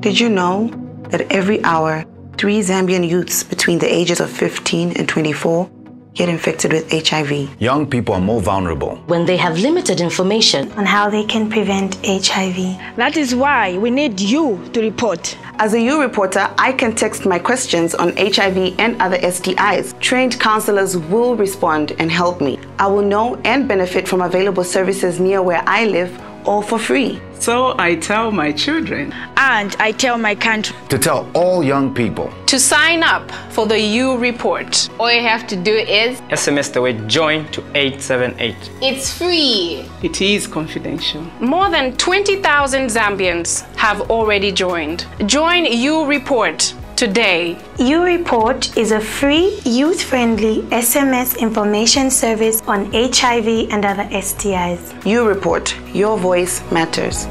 Did you know that every hour, three Zambian youths between the ages of 15 and 24 get infected with HIV? Young people are more vulnerable. when they have limited information. on how they can prevent HIV. That is why we need you to report. As a U reporter, I can text my questions on HIV and other STIs. Trained counselors will respond and help me. I will know and benefit from available services near where I live, all for free. So I tell my children. And I tell my country. To tell all young people, To sign up for the U report, all you have to do is SMS the word join to 878. it's free. It is confidential. More than 20,000 Zambians have already joined. Join U report today. U Report is a free, youth friendly SMS information service on HIV and other STIs. U report, your voice matters.